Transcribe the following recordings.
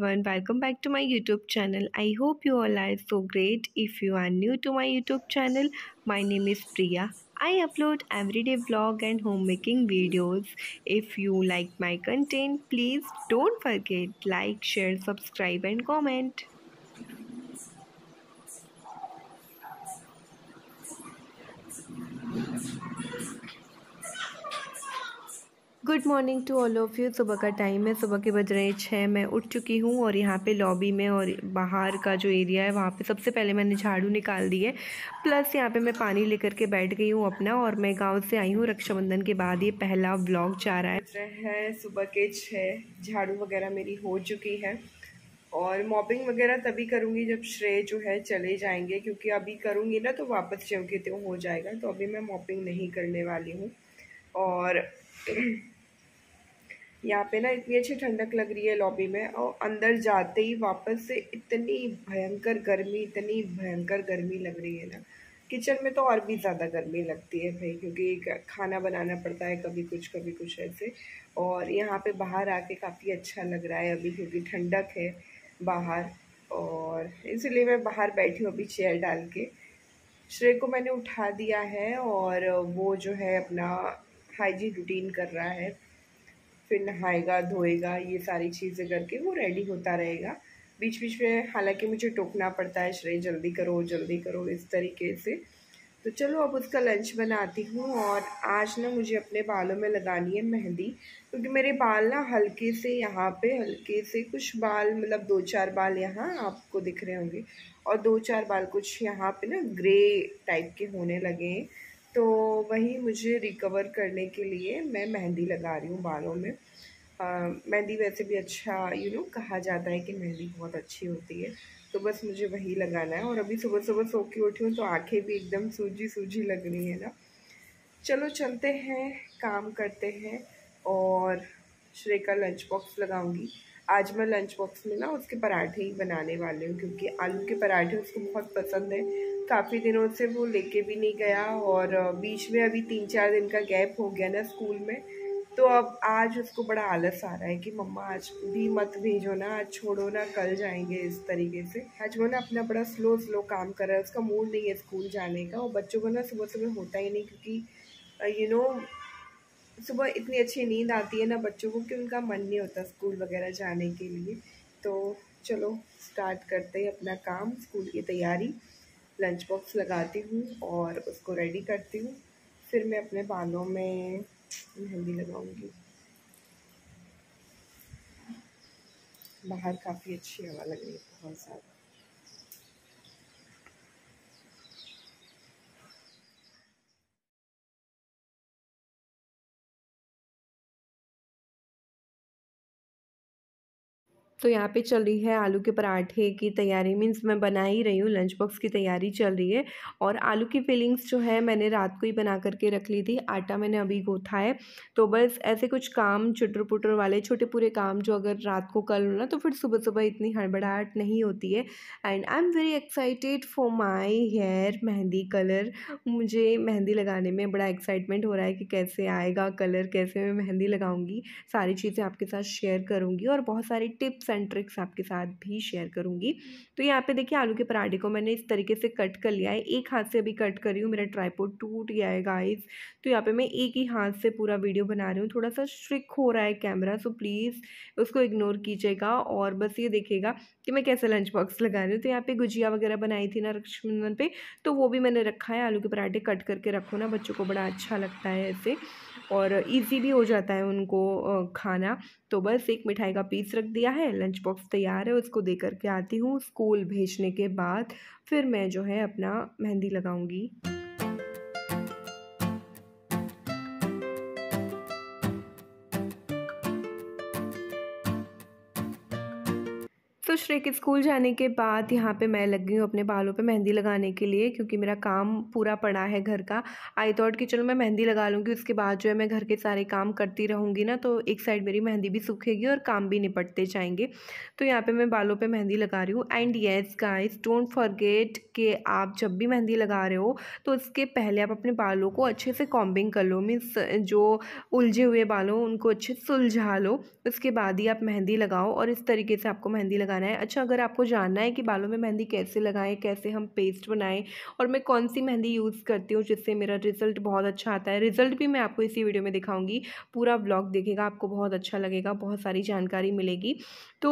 everyone. Welcome back to my youtube channel. I hope you all are so great. If you are new to my youtube channel my name is priya. I upload everyday vlog and homemaking videos. If you like my content please don't forget like share subscribe and comment good morning to all of you सुबह का time है। सुबह के बज रहे हैं छः मैं उठ चुकी हूँ और यहाँ पे लॉबी में और बाहर का जो एरिया है, वहाँ पे सबसे पहले मैंने झाड़ू निकाल दी है। प्लस यहाँ पे मैं पानी लेकर के बैठ गई हूँ अपना और मैं गाँव से आई हूँ। रक्षाबंधन के बाद ये पहला व्लॉग जा रहा है। है सुबह के छः झाड़ू वगैरह मेरी हो चुकी है। और मॉपिंग वगैरह तभी करूँगी जब श्रेय जो है चले जाएँगे। क्योंकि अभी करूँगी ना तो वापस ज्यों के त्यों हो जाएगा। तो अभी मैं मॉपिंग नहीं करने वाली हूँ। और यहाँ पे ना इतनी अच्छी ठंडक लग रही है लॉबी में और अंदर जाते ही वापस से इतनी भयंकर गर्मी, इतनी भयंकर गर्मी लग रही है ना। किचन में तो और भी ज़्यादा गर्मी लगती है भाई, क्योंकि खाना बनाना पड़ता है कभी कुछ कभी कुछ ऐसे। और यहाँ पे बाहर आके काफ़ी अच्छा लग रहा है अभी, क्योंकि ठंडक है बाहर। और इसलिए मैं बाहर बैठी हूँ अभी चेयर डाल के। श्रेय को मैंने उठा दिया है और वो जो है अपना हाइजीन रूटीन कर रहा है। फिर नहाएगा, धोएगा, ये सारी चीज़ें करके वो रेडी होता रहेगा। बीच बीच में हालाँकि मुझे टोकना पड़ता है, श्रेय, जल्दी करो जल्दी करो, इस तरीके से। तो चलो, अब उसका लंच बनाती हूँ और आज ना मुझे अपने बालों में लगानी है मेहंदी, क्योंकि तो मेरे बाल ना हल्के से यहाँ पे, हल्के से कुछ बाल मतलब दो चार बाल यहाँ आपको दिख रहे होंगे और दो चार बाल कुछ यहाँ पे ना ग्रे टाइप के होने लगे हैं। तो वही मुझे रिकवर करने के लिए मैं मेहंदी लगा रही हूँ बालों में। मेहंदी वैसे भी अच्छा यू नो कहा जाता है कि मेहंदी बहुत अच्छी होती है। तो बस मुझे वही लगाना है और अभी सुबह सुबह सो के उठी हूँ तो आँखें भी एकदम सूजी सूजी लग रही है ना। चलो चलते हैं, काम करते हैं और श्रे का लंच बॉक्स लगाऊँगी। आज मैं लंच बॉक्स में ना उसके पराठे ही बनाने वाली हूँ, क्योंकि आलू के पराठे उसको बहुत पसंद है। काफ़ी दिनों से वो लेके भी नहीं गया और बीच में अभी तीन चार दिन का गैप हो गया ना स्कूल में तो अब आज उसको बड़ा आलस आ रहा है कि मम्मा आज भी मत भेजो ना, आज छोड़ो ना, कल जाएँगे इस तरीके से। आज वो ना अपना बड़ा स्लो स्लो काम कर रहा है, उसका मूड नहीं है स्कूल जाने का, और बच्चों को ना सुबह सुबह होता ही नहीं, क्योंकि यू नो सुबह इतनी अच्छी नींद आती है ना बच्चों को कि उनका मन नहीं होता स्कूल वगैरह जाने के लिए। तो चलो स्टार्ट करते हैं अपना काम, स्कूल की तैयारी। लंच बॉक्स लगाती हूँ और उसको रेडी करती हूँ। फिर मैं अपने बालों में मेहंदी लगाऊँगी। बाहर काफ़ी अच्छी हवा लग रही है, बहुत ज़्यादा। तो यहाँ पे चल रही है आलू के पराठे की तैयारी मीन्स मैं बना ही रही हूँ लंच बॉक्स की तैयारी चल रही है। और आलू की फिलिंग्स जो है मैंने रात को ही बना करके रख ली थी, आटा मैंने अभी गोथा है। तो बस ऐसे कुछ काम चुटर पुटर वाले छोटे पूरे काम जो अगर रात को कर लो ना तो फिर सुबह सुबह इतनी हड़बड़ाहट नहीं होती है। And I am very excited for my hair mehndi colour मुझे मेहंदी लगाने में बड़ा एक्साइटमेंट हो रहा है कि कैसे आएगा कलर कैसे मैं मेहंदी लगाऊँगी। सारी चीज़ें आपके साथ शेयर करूँगी और बहुत सारी टिप्स एंड ट्रिक्स आपके साथ भी शेयर करूँगी। तो यहाँ पे देखिए आलू के पराठे को मैंने इस तरीके से कट कर लिया है। एक हाथ से अभी कट कर रही हूँ मेरा ट्राईपोर्ड टूट गया है गाइस तो यहाँ पे मैं एक ही हाथ से पूरा वीडियो बना रही हूँ। थोड़ा सा श्रिक हो रहा है कैमरा सो प्लीज़ उसको इग्नोर कीजिएगा और बस ये देखिएगा कि मैं कैसे लंच बॉक्स लगा रही हूँ। तो यहाँ पर गुजिया वगैरह बनाई थी ना रक्षाबंधन पे तो वो भी मैंने रखा है। आलू के पराठे कट करके रखो ना बच्चों को बड़ा अच्छा लगता है ऐसे। और इजी भी हो जाता है उनको खाना। तो बस एक मिठाई का पीस रख दिया है लंच बॉक्स तैयार है, उसको दे करके आती हूँ स्कूल भेजने के बाद। फिर मैं जो है अपना मेहंदी लगाऊँगी। तो श्रेय के स्कूल जाने के बाद यहाँ पे मैं लग गई हूँ अपने बालों पे मेहंदी लगाने के लिए क्योंकि मेरा काम पूरा पड़ा है घर का। आई थॉट कि चलो मैं मेहंदी लगा लूँगी, उसके बाद जो है मैं घर के सारे काम करती रहूँगी ना तो एक साइड मेरी मेहंदी भी सूखेगी और काम भी निपटते जाएँगे। तो यहाँ पर मैं बालों पर मेहंदी लगा रही हूँ। And yes guys don't forget कि आप जब भी मेहंदी लगा रहे हो तो उसके पहले आप अपने बालों को अच्छे से कॉम्बिंग कर लो। मीन्स जो उलझे हुए बालों उनको अच्छे सुलझा लो। उसके बाद ही आप मेहंदी लगाओ और इस तरीके से आपको मेहंदी लगाना लगाना है। अच्छा अगर आपको जानना है कि बालों में मेहंदी कैसे लगाएँ, कैसे हम पेस्ट बनाएँ और मैं कौन सी मेहंदी यूज़ करती हूँ जिससे मेरा रिज़ल्ट बहुत अच्छा आता है, रिज़ल्ट भी मैं आपको इसी वीडियो में दिखाऊँगी। पूरा ब्लॉग देखेगा, आपको बहुत अच्छा लगेगा, बहुत सारी जानकारी मिलेगी। तो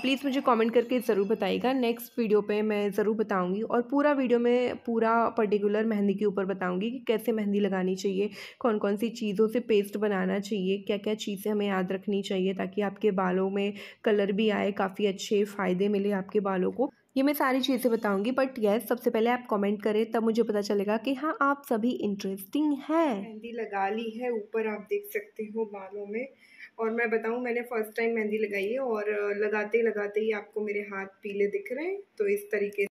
प्लीज़ मुझे कॉमेंट करके ज़रूर बताइएगा। नेक्स्ट वीडियो पर मैं ज़रूर बताऊँगी और पूरा वीडियो में पूरा पर्टिकुलर मेहंदी के ऊपर बताऊँगी कि कैसे मेहंदी लगानी चाहिए कौन कौन सी चीज़ों से पेस्ट बनाना चाहिए क्या क्या चीज़ें हमें याद रखनी चाहिए ताकि आपके बालों में कलर भी आए, काफ़ी अच्छे फ़ायदे मिले आपके बालों को, ये मैं सारी चीज़ें बताऊँगी बट यस सबसे पहले आप कमेंट करें, तब मुझे पता चलेगा कि हाँ आप सभी इंटरेस्टिंग हैं। मेहंदी लगा ली है, ऊपर आप देख सकते हो बालों में। और मैं बताऊँ, मैंने फ़र्स्ट टाइम मेहंदी लगाई है और लगाते लगाते ही आपको मेरे हाथ पीले दिख रहे हैं तो इस तरीके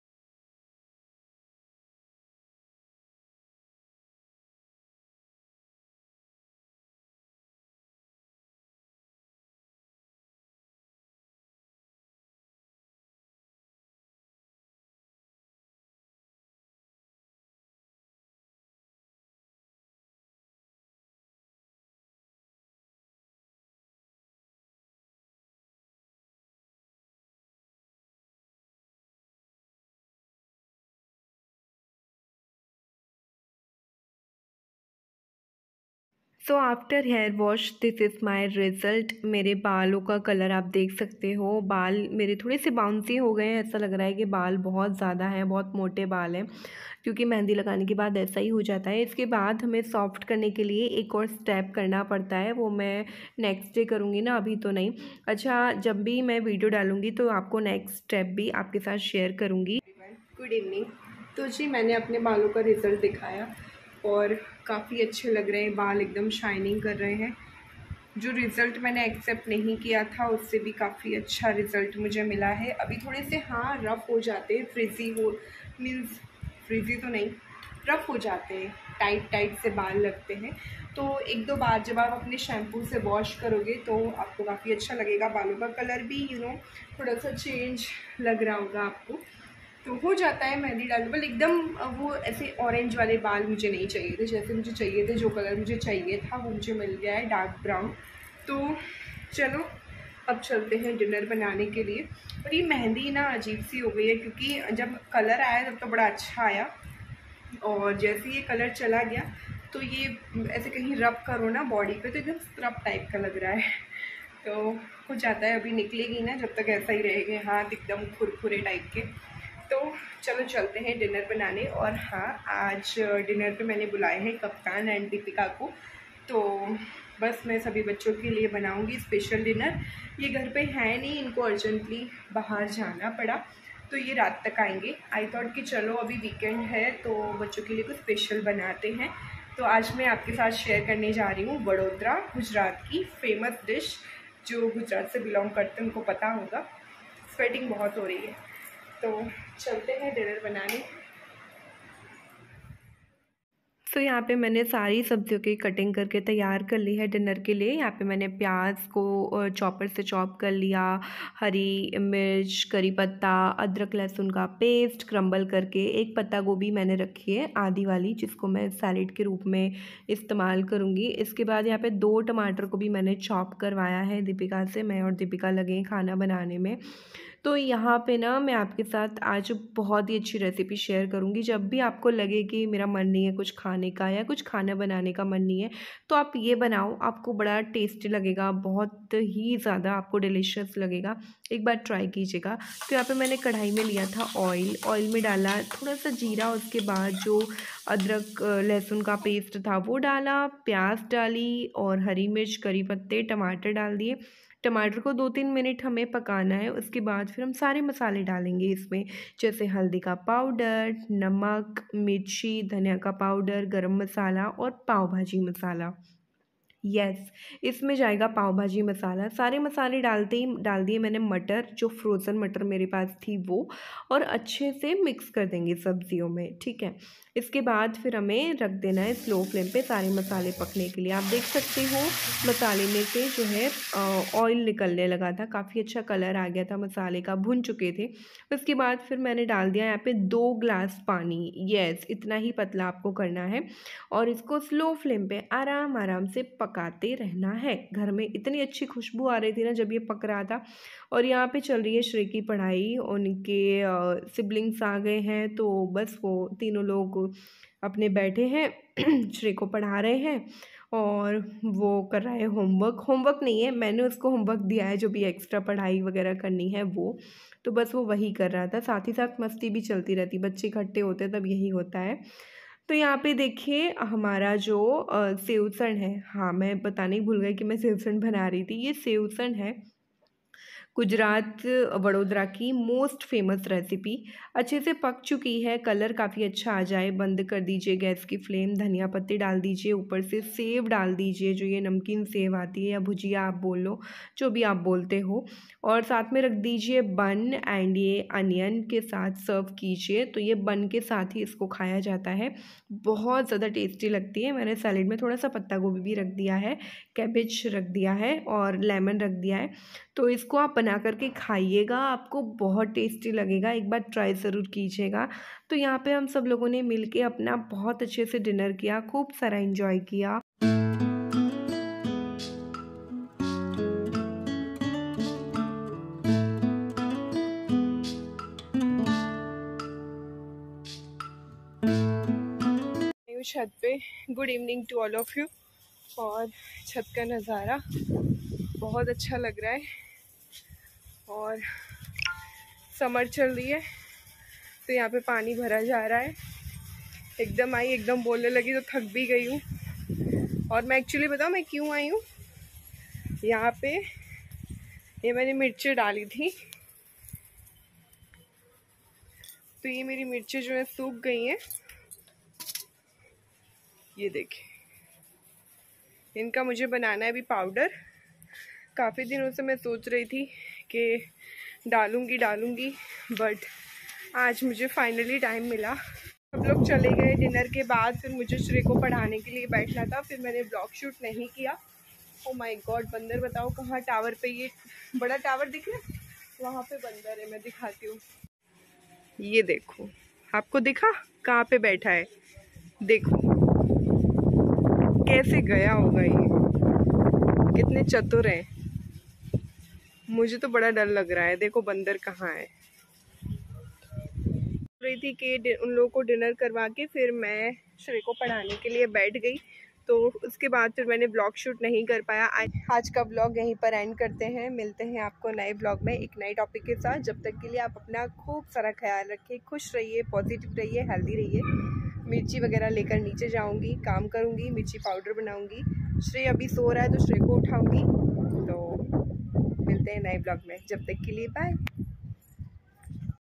so after hair wash this is my result मेरे बालों का कलर आप देख सकते हो। बाल मेरे थोड़े से बाउंसी हो गए हैं। ऐसा लग रहा है कि बाल बहुत ज़्यादा हैं, बहुत मोटे बाल हैं, क्योंकि मेहंदी लगाने के बाद ऐसा ही हो जाता है। इसके बाद हमें सॉफ्ट करने के लिए एक और स्टेप करना पड़ता है। वो मैं नेक्स्ट डे करूँगी ना, अभी तो नहीं। अच्छा जब भी मैं वीडियो डालूँगी तो आपको नेक्स्ट स्टेप भी आपके साथ शेयर करूँगी। गुड इवनिंग तो जी, मैंने अपने बालों का रिज़ल्ट दिखाया और काफ़ी अच्छे लग रहे हैं, बाल एकदम शाइनिंग कर रहे हैं। जो रिज़ल्ट मैंने एक्सेप्ट नहीं किया था, उससे भी काफ़ी अच्छा रिज़ल्ट मुझे मिला है। अभी थोड़े से हाँ रफ़ हो जाते हैं फ्रिजी हो मीन्स फ्रिजी तो नहीं रफ़ हो जाते हैं टाइट टाइट से बाल लगते हैं। तो एक दो बार जब आप अपने शैम्पू से वॉश करोगे तो आपको काफ़ी अच्छा लगेगा। बालों का कलर भी यू नो थोड़ा सा चेंज लग रहा होगा आपको। तो हो जाता है मेहंदी डालने पर एकदम वो ऐसे ऑरेंज वाले बाल मुझे नहीं चाहिए थे, जैसे मुझे चाहिए थे, जो कलर मुझे चाहिए था, वो मुझे मिल गया है डार्क ब्राउन तो चलो, अब चलते हैं डिनर बनाने के लिए। और ये मेहंदी ना अजीब सी हो गई है, क्योंकि जब कलर आया, तब तो बड़ा अच्छा आया। और जैसे ये कलर चला गया तो ये ऐसे कहीं रब करो ना बॉडी पे तो एकदम रब टाइप का लग रहा है। तो हो जाता है, अभी निकलेगी ना, जब तक ऐसा ही रहेगा। हाथ एकदम खुरखुरे टाइप के। तो चलो चलते हैं डिनर बनाने। और हाँ आज डिनर पे मैंने बुलाए हैं कप्तान एंड दीपिका को। तो बस मैं सभी बच्चों के लिए बनाऊँगी स्पेशल डिनर ये घर पे है नहीं, इनको अर्जेंटली बाहर जाना पड़ा। तो ये रात तक आएँगे। आई थॉट कि चलो, अभी वीकेंड है तो बच्चों के लिए कुछ स्पेशल बनाते हैं। तो आज मैं आपके साथ शेयर करने जा रही हूँ वडोदरा, गुजरात की फ़ेमस डिश जो गुजरात से बिलोंग करते हैं, उनको पता होगा। स्वेटिंग बहुत हो रही है। तो चलते हैं डिनर बनाने। तो यहाँ पे मैंने सारी सब्जियों की कटिंग करके तैयार कर ली है डिनर के लिए। यहाँ पे मैंने प्याज को चॉपर से चॉप कर लिया, हरी मिर्च, करी पत्ता, अदरक, लहसुन का पेस्ट क्रम्बल करके एक पत्ता गोभी मैंने रखी है, आधी वाली, जिसको मैं सैलेड के रूप में इस्तेमाल करूँगी। इसके बाद यहाँ पे दो टमाटर को भी मैंने चॉप करवाया है दीपिका से, मैं और दीपिका लगे खाना बनाने में। तो यहाँ पे ना मैं आपके साथ आज बहुत ही अच्छी रेसिपी शेयर करूँगी। जब भी आपको लगे कि मेरा मन नहीं है कुछ खाने का या कुछ खाना बनाने का मन नहीं है तो आप ये बनाओ, आपको बड़ा टेस्टी लगेगा, बहुत ही ज़्यादा आपको डिलीशियस लगेगा। एक बार ट्राई कीजिएगा। तो यहाँ पे मैंने कढ़ाई में लिया था ऑयल ऑयल में डाला थोड़ा सा जीरा, उसके बाद जो अदरक, लहसुन का पेस्ट था, वो डाला, प्याज डाली और हरी मिर्च, करी पत्ते, टमाटर डाल दिए। टमाटर को दो तीन मिनट हमें पकाना है उसके बाद फिर हम सारे मसाले डालेंगे इसमें। जैसे हल्दी का पाउडर नमक मिर्ची धनिया का पाउडर गरम मसाला और पाव भाजी मसाला। यस yes, इसमें जाएगा पाव भाजी मसाला। सारे मसाले डालते ही डाल दिए मैंने मटर जो फ्रोज़न मटर मेरे पास थी वो और अच्छे से मिक्स कर देंगे सब्जियों में ठीक है? इसके बाद फिर हमें रख देना है स्लो फ्लेम पे सारे मसाले पकने के लिए। आप देख सकते हो, मसाले में से जो है ऑयल निकलने लगा था। काफ़ी अच्छा कलर आ गया था मसाले का, भुन चुके थे। उसके बाद फिर मैंने डाल दिया यहाँ पे दो ग्लास पानी। यस इतना ही पतला आपको करना है। और इसको स्लो फ्लेम पे आराम आराम से पकाते रहना है। घर में इतनी अच्छी खुशबू आ रही थी ना जब ये पक रहा था। और यहाँ पे चल रही है श्री की पढ़ाई। उनके सिबलिंग्स आ गए हैं तो बस वो तीनों लोग अपने बैठे हैं, श्री को पढ़ा रहे हैं और वो कर रहा है होमवर्क होमवर्क नहीं है, मैंने उसको होमवर्क दिया है जो भी एक्स्ट्रा पढ़ाई वगैरह करनी है वो। तो बस वो वही कर रहा था। साथ ही साथ मस्ती भी चलती रहती, बच्चे इकट्ठे होते तब यही होता है। तो यहाँ पे देखिए हमारा जो सेवसन है। हाँ मैं बताने भूल गई कि मैं सेवसन बना रही थी। ये सेवसन है गुजरात वडोदरा की मोस्ट फ़ेमस रेसिपी अच्छे से पक चुकी है कलर काफ़ी अच्छा आ जाए, बंद कर दीजिए गैस की फ्लेम धनिया पत्ती डाल दीजिए, ऊपर से सेव डाल दीजिए, जो ये नमकीन सेव आती है या भुजिया आप बोल लो, जो भी आप बोलते हो। और साथ में रख दीजिए बन एंड ये अनियन के साथ सर्व कीजिए तो ये बन के साथ ही इसको खाया जाता है। बहुत ज़्यादा टेस्टी लगती है। मैंने सैलेड में थोड़ा सा पत्ता गोभी भी रख दिया है कैबेज रख दिया है और लेमन रख दिया है। तो इसको आप बना करके खाइएगा, आपको बहुत टेस्टी लगेगा, एक बार ट्राई ज़रूर कीजिएगा। तो यहाँ पे हम सब लोगों ने मिल के अपना बहुत अच्छे से डिनर किया, खूब सारा इन्जॉय किया। छत पे। Good evening to all of you और छत का नज़ारा बहुत अच्छा लग रहा है। और समर चल रही है तो यहाँ पे पानी भरा जा रहा है। एकदम आई, एकदम बोलने लगी तो थक भी गई हूँ। और मैं एक्चुअली बताऊँ, मैं क्यों आई हूँ? यहाँ पे ये मैंने मिर्ची डाली थी। तो ये मेरी मिर्ची जो है, सूख गई हैं। ये देखिए इनका मुझे बनाना है अभी पाउडर। काफ़ी दिनों से मैं सोच रही थी कि डालूँगी डालूँगी बट आज मुझे फाइनली टाइम मिला। सब लोग चले गए डिनर के बाद, फिर मुझे श्री को पढ़ाने के लिए बैठना था, फिर मैंने ब्लॉग शूट नहीं किया। ओ माय गॉड बंदर बताओ कहाँ टावर पे ये बड़ा टावर दिख रहा है? वहाँ पे बंदर है, मैं दिखाती हूँ। ये देखो, आपको दिखा कहाँ पे बैठा है? देखो। कैसे गया होगा ये? कितने चतुर हैं। मुझे तो बड़ा डर लग रहा है। देखो बंदर कहाँ है। रही थी कि उन लोगों को डिनर करवा के फिर मैं श्री को पढ़ाने के लिए बैठ गई। तो उसके बाद फिर मैंने ब्लॉग शूट नहीं कर पाया। आज का ब्लॉग यहीं पर एंड करते हैं। मिलते हैं आपको नए ब्लॉग में एक नए टॉपिक के साथ। जब तक के लिए आप अपना खूब सारा ख्याल रखें खुश रहिए, पॉजिटिव रहिए, हेल्दी रहिए। मिर्ची वगैरह लेकर नीचे जाऊँगी, काम करूँगी, मिर्ची पाउडर बनाऊँगी। श्रेय अभी सो रहा है तो श्रेय को उठाऊँगी। मिलते हैं नए ब्लॉग में जब तक के लिए बाय